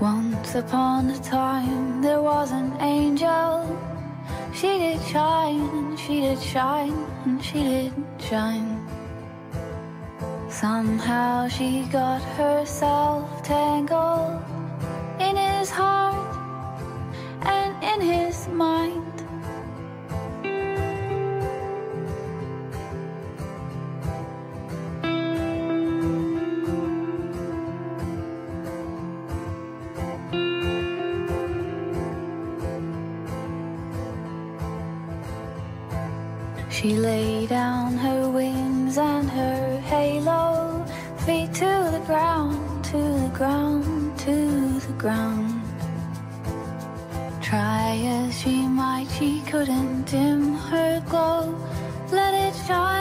Once upon a time there was an angel. She did shine and she did shine and she did shine. Somehow she got herself tangled She lay down her wings and her halo, feet to the ground, to the ground, to the ground. Try as she might, she couldn't dim her glow. Let it shine,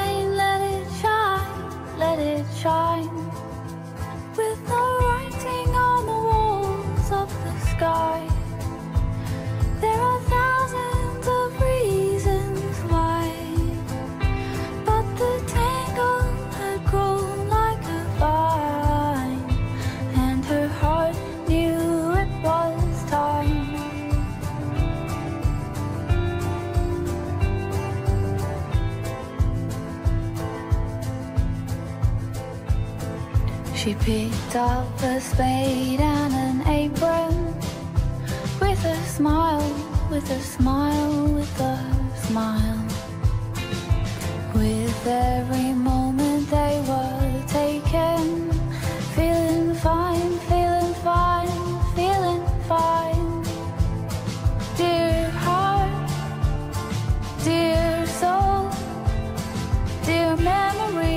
She picked up a spade and an apron With a smile, with a smile, with a smile. With every moment they were taken Feeling fine, feeling fine, feeling fine. Dear heart, dear soul, dear memory